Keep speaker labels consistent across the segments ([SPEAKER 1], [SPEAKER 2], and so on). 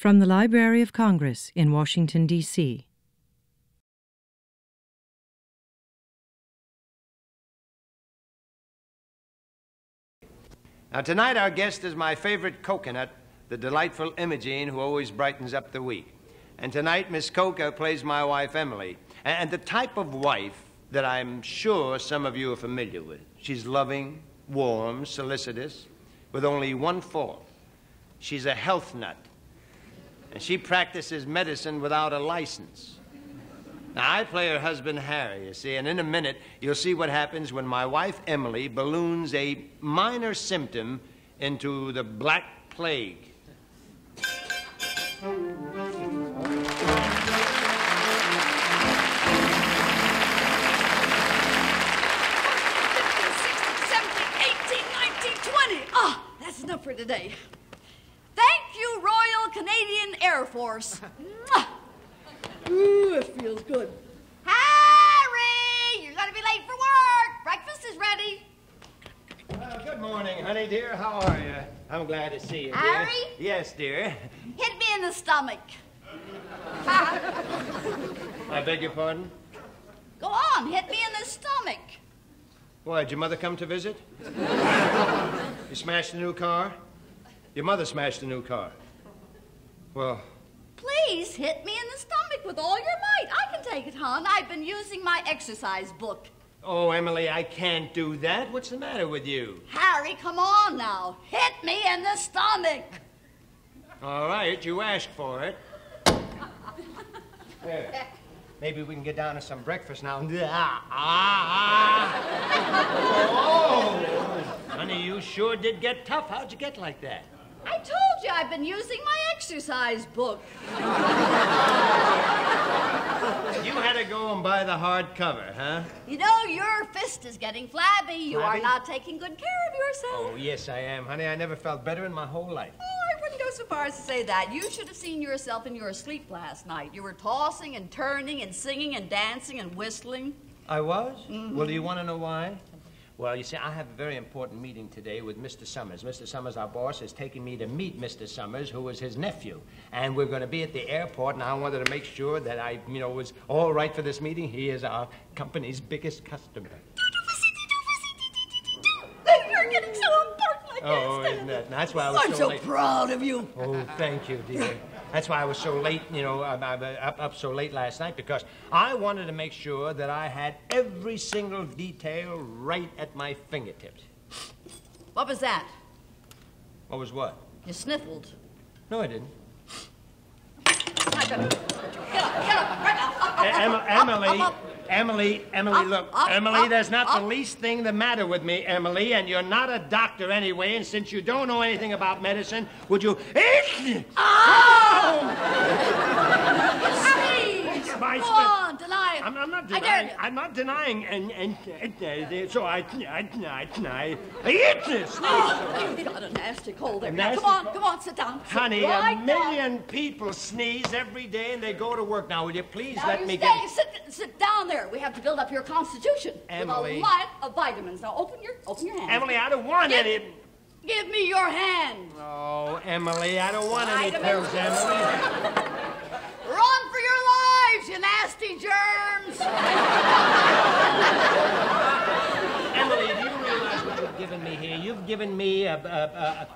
[SPEAKER 1] From the Library of Congress in Washington, D.C.
[SPEAKER 2] Now, tonight our guest is my favorite coconut, the delightful Imogene, who always brightens up the week. And tonight, Miss Coca plays my wife, Emily, and the type of wife that I'm sure some of you are familiar with. She's loving, warm, solicitous, with only one fault. She's a health nut, and she practices medicine without a license. Now, I play her husband, Harry, you see, and in a minute, you'll see what happens when my wife, Emily, balloons a minor symptom into the Black Plague.
[SPEAKER 3] Ah, that's enough for today. Thank you, Royal Canadian Air Force. Ooh, it feels good. Harry, you're gonna be late for work. Breakfast is ready.
[SPEAKER 2] Well, good morning, honey dear. How are you? I'm glad to see you, dear.
[SPEAKER 3] Harry?
[SPEAKER 2] Yes, dear.
[SPEAKER 3] Hit me in the stomach.
[SPEAKER 2] I beg your pardon?
[SPEAKER 3] Go on, hit me in the stomach.
[SPEAKER 2] Why, did your mother come to visit? you smashed a new car? Your mother smashed a new car. Well,
[SPEAKER 3] Please hit me in the stomach with all your might. I can take it, hon. I've been using my exercise book.
[SPEAKER 2] oh, Emily, I can't do that. What's the matter with you?
[SPEAKER 3] Harry, come on now. Hit me in the stomach.
[SPEAKER 2] All right, you asked for it. There. Maybe we can get down to some breakfast now. Ah, ah, ah. Oh, honey, you sure did get tough. How'd you get like that?
[SPEAKER 3] I told you I've been using my exercise book.
[SPEAKER 2] You had to go and buy the hard cover, huh?
[SPEAKER 3] You know, your fist is getting flabby. You
[SPEAKER 2] Flabby?
[SPEAKER 3] are not taking good care of yourself.
[SPEAKER 2] Oh, yes, I am, honey. I never felt better in my whole life.
[SPEAKER 3] Oh, I wouldn't go so far as to say that. You should have seen yourself in your sleep last night. You were tossing and turning and singing and dancing and whistling.
[SPEAKER 2] I was? Mm-hmm. Well, do you want to know why? Well, you see, I have a very important meeting today with Mr. Summers. Mr. Summers, our boss, is taking me to meet Mr. Summers, who is his nephew. And we're going to be at the airport, and I wanted to make sure that I, you know, was all right for this meeting. He is our company's biggest customer.
[SPEAKER 3] You're getting so important like
[SPEAKER 2] Oh, isn't that? That's why I was
[SPEAKER 3] I'm
[SPEAKER 2] so,
[SPEAKER 3] so
[SPEAKER 2] late.
[SPEAKER 3] proud of you.
[SPEAKER 2] Oh, thank you, dear. That's why I was so late, you know, I'm, I'm, uh, up, up so late last night, because I wanted to make sure that I had every single detail right at my fingertips.
[SPEAKER 3] What was that?
[SPEAKER 2] What was what?
[SPEAKER 3] You sniffled.
[SPEAKER 2] No, I didn't.
[SPEAKER 3] Get up, get up, right. Up, up,
[SPEAKER 2] Em-
[SPEAKER 3] up,
[SPEAKER 2] Emily,
[SPEAKER 3] up.
[SPEAKER 2] Emily, Emily, look. Emily, there's not the least thing the matter with me, Emily, and you're not a doctor anyway, and since you don't know anything about medicine, would you.
[SPEAKER 3] Oh!
[SPEAKER 2] It's
[SPEAKER 3] Please!
[SPEAKER 2] my
[SPEAKER 3] Go on, deny it.
[SPEAKER 2] I'm, I'm not
[SPEAKER 3] I
[SPEAKER 2] denying. I'm not denying, and and, and uh, so I I I I I eat this.
[SPEAKER 3] Oh, you've got a nasty cold there. Now, come on, come on, sit down. Sit
[SPEAKER 2] Honey,
[SPEAKER 3] right
[SPEAKER 2] a
[SPEAKER 3] down.
[SPEAKER 2] million people sneeze every day and they go to work. Now, will you please
[SPEAKER 3] Now
[SPEAKER 2] let
[SPEAKER 3] you
[SPEAKER 2] me
[SPEAKER 3] stay,
[SPEAKER 2] get.
[SPEAKER 3] sit, sit down there. We have to build up your constitution
[SPEAKER 2] Emily.
[SPEAKER 3] with a lot of vitamins. Now open your, open your hand.
[SPEAKER 2] Emily, I don't want
[SPEAKER 3] Give-
[SPEAKER 2] any.
[SPEAKER 3] Give me your hand.
[SPEAKER 2] Oh, Emily, I don't want any pills, Emily.
[SPEAKER 3] Run for your lives, you nasty germs.
[SPEAKER 2] Emily, do you realize what you've given me here? You've given me a. a, a, a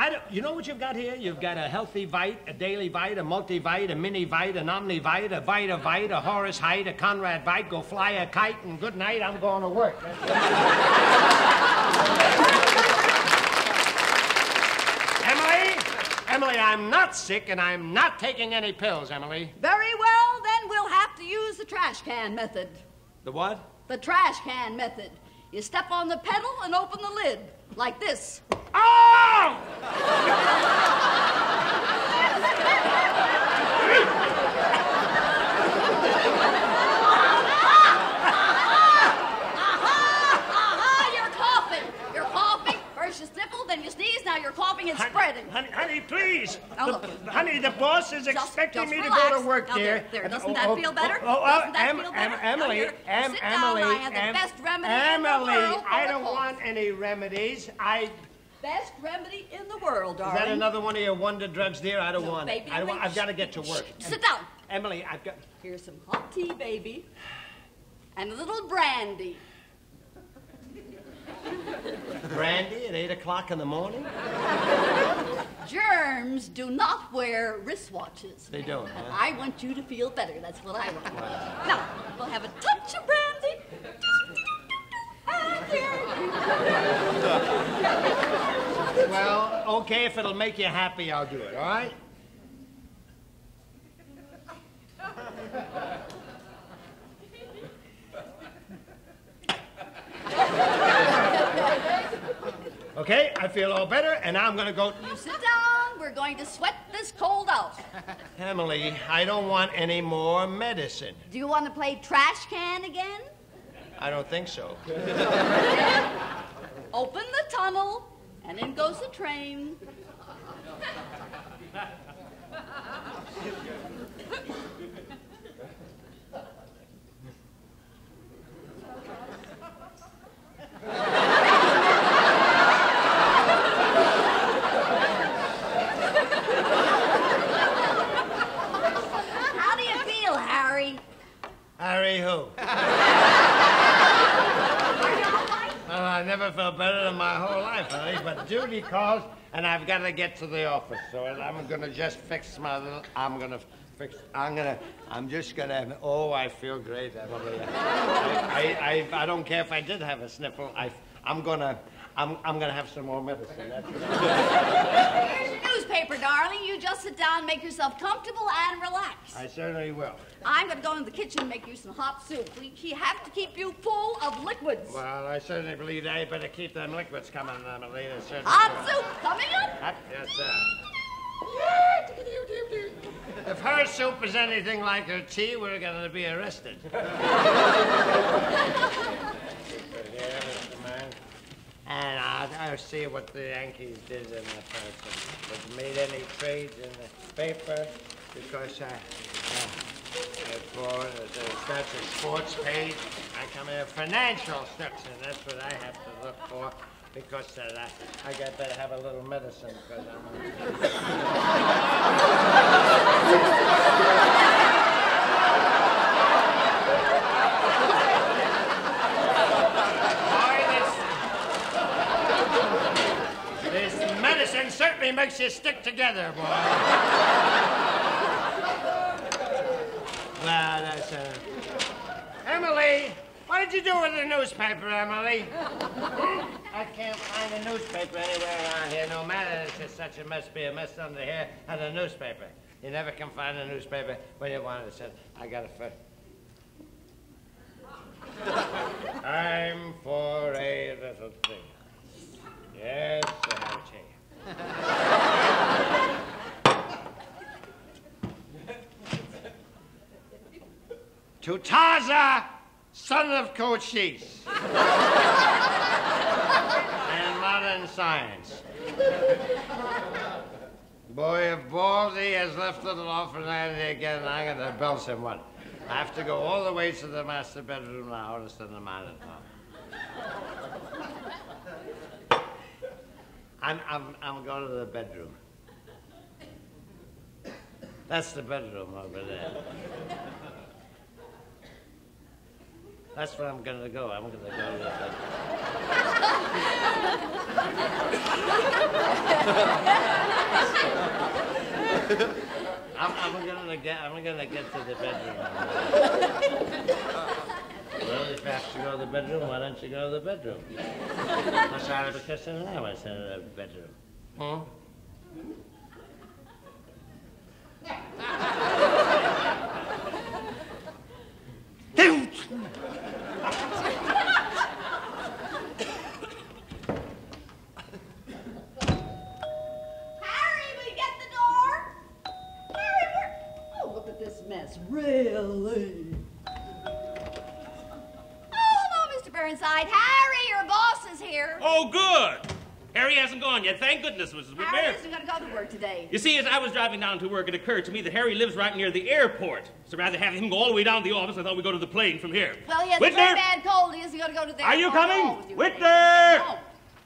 [SPEAKER 2] I don't, you know what you've got here? You've got a healthy vite, a daily vite, a multivite, a mini vite, an omnivite, a vita vite, a Horace Heidt, a Conrad vite. Go fly a kite, and good night. I'm going to work. Emily, Emily, I'm not sick, and I'm not taking any pills. Emily,
[SPEAKER 3] Very well, then we'll have to use the trash can method.
[SPEAKER 2] the what?
[SPEAKER 3] The trash can method. You step on the pedal and open the lid, like this.
[SPEAKER 2] Oh!
[SPEAKER 3] Aha, you're coughing. You're coughing. First you sniffle, then you sneeze, now you're coughing and spreading.
[SPEAKER 2] Honey, honey, The- honey, the boss is
[SPEAKER 3] Just-
[SPEAKER 2] expecting
[SPEAKER 3] just
[SPEAKER 2] me
[SPEAKER 3] relax.
[SPEAKER 2] to go to work,
[SPEAKER 3] Now,
[SPEAKER 2] dear.
[SPEAKER 3] there, there.
[SPEAKER 2] And-
[SPEAKER 3] Doesn't that
[SPEAKER 2] oh,
[SPEAKER 3] feel better?
[SPEAKER 2] Oh, oh,
[SPEAKER 3] Doesn't that
[SPEAKER 2] Em-
[SPEAKER 3] feel better? Now,
[SPEAKER 2] Emily,
[SPEAKER 3] here,
[SPEAKER 2] Em-
[SPEAKER 3] sit down.
[SPEAKER 2] Emily,
[SPEAKER 3] I have the best remedy in the world
[SPEAKER 2] I don't want any remedies. I,
[SPEAKER 3] Best remedy in the world,
[SPEAKER 2] Is
[SPEAKER 3] darling.
[SPEAKER 2] that another one of your wonder drugs, dear? I don't
[SPEAKER 3] No,
[SPEAKER 2] want
[SPEAKER 3] baby,
[SPEAKER 2] it. I don't want,
[SPEAKER 3] wait.
[SPEAKER 2] I've got to get to work.
[SPEAKER 3] Sit down.
[SPEAKER 2] Emily, I've got.
[SPEAKER 3] Here's some hot tea, baby. And a little brandy.
[SPEAKER 2] Brandy at 8 o'clock in the morning?
[SPEAKER 3] Germs do not wear wristwatches.
[SPEAKER 2] They don't, huh?
[SPEAKER 3] I want you to feel better. That's what I want. Now, we'll have a touch of brandy.
[SPEAKER 2] Well, okay, if it'll make you happy, I'll do it, all right? Okay, I feel all better, and now I'm gonna go.
[SPEAKER 3] you sit down. We're going to sweat this cold out.
[SPEAKER 2] Emily, I don't want any more medicine.
[SPEAKER 3] Do you want to play trash can again?
[SPEAKER 2] I don't think so.
[SPEAKER 3] Open the tunnel, and in goes the train. How do you feel, Harry?
[SPEAKER 2] Harry who? Well, I never felt better in my whole life, honey, but duty calls, and I've got to get to the office. So I'm going to just fix my little. I'm going to fix. I'm going to. I'm just going to. Oh, I feel great, Emily. I, I, I, I don't care if I did have a sniffle. I, I'm going to. I'm, I'm going to have some more medicine.
[SPEAKER 3] Darling. You just sit down, make yourself comfortable, and relax.
[SPEAKER 2] I certainly will.
[SPEAKER 3] I'm going to go in the kitchen and make you some hot soup. We have to keep you full of liquids.
[SPEAKER 2] Well, I certainly believe I better keep them liquids coming, uh, certainly
[SPEAKER 3] Hot
[SPEAKER 2] will.
[SPEAKER 3] soup coming up.
[SPEAKER 2] Hot, yes, sir. If her soup is anything like her tea, we're going to be arrested. And I'll, I'll see what the Yankees did in the first. If they made any trades in the paper, because I, uh, for the, that's a sports page. I come in financial section. That's what I have to look for. Because uh, I, I got better have a little medicine because I'm. Boy, this, this certainly makes you stick together, boy. well, that's uh... Emily, what did you do with the newspaper, Emily? I can't find a newspaper anywhere around here. No matter, it's such a mess. Be a mess under here and a newspaper. You never can find a newspaper when you want it. Said, I got it for. Time for a little thing. Yes, a chair. To Taza, son of Cochise. and modern science. Boy, if Baldy has left little orphan land again, I'm gonna belt him one. I have to go all the way to the master bedroom now to send him out of town. I'm, I'm, I'm going to the bedroom. That's the bedroom over there. That's where I'm gonna go. I'm gonna go to the bedroom. I'm, I'm gonna get. I'm gonna get to the bedroom. Well, if you have to go to the bedroom, why don't you go to the bedroom? What's out of the kitchen now? I said to the bedroom. Hmm?
[SPEAKER 3] Harry,
[SPEAKER 4] yet. Thank goodness, Mrs.
[SPEAKER 3] Harry
[SPEAKER 4] Whitmere.
[SPEAKER 3] isn't to go to work today.
[SPEAKER 4] You see, as I was driving down to work, it occurred to me that Harry lives right near the airport. So rather have him go all the way down to the office, I thought we'd go to the plane from here.
[SPEAKER 3] Well, he has a
[SPEAKER 4] Whitner!
[SPEAKER 3] very bad cold. He isn't going to go to the
[SPEAKER 4] Are you
[SPEAKER 3] airport
[SPEAKER 4] coming?
[SPEAKER 3] alone with you.
[SPEAKER 4] Whitner!
[SPEAKER 3] No.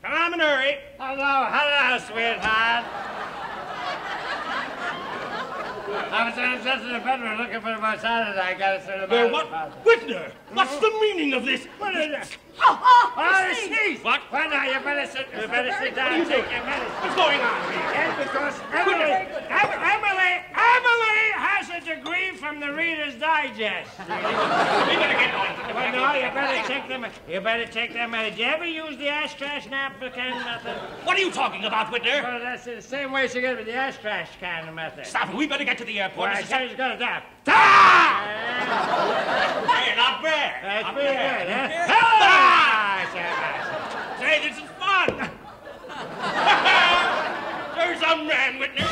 [SPEAKER 4] Come on, in a hurry.
[SPEAKER 2] Hello, hello, sweetheart. I was just in the bedroom looking for my salad. I got it through the
[SPEAKER 4] Uh, what? Whitner, what's the meaning of this?
[SPEAKER 2] What is it?
[SPEAKER 3] Oh, oh,
[SPEAKER 2] Oh,
[SPEAKER 3] you
[SPEAKER 2] the
[SPEAKER 3] see.
[SPEAKER 2] sneeze.
[SPEAKER 4] What?
[SPEAKER 2] Well, now, you better sit, you better sit down and take your medicine.
[SPEAKER 4] What's going on here?
[SPEAKER 2] Yes, because Emily, Em- Emily, Emily degree from the Reader's Digest.
[SPEAKER 4] We better get on.
[SPEAKER 2] Well, no, you better take them. You better take them. Did you ever use the ash trash napkin method?
[SPEAKER 4] What are you talking about, Whitner?
[SPEAKER 2] Well, that's the same way she gets with the ash trash can method.
[SPEAKER 4] Stop it. We better get to the airport.
[SPEAKER 2] Well, I
[SPEAKER 4] This is-
[SPEAKER 2] gonna die.
[SPEAKER 4] Hey, not bad.
[SPEAKER 2] That's
[SPEAKER 4] Not
[SPEAKER 2] pretty
[SPEAKER 4] bad.
[SPEAKER 2] good, huh? Ah,
[SPEAKER 4] Say, this is fun. There's a man, Whitner.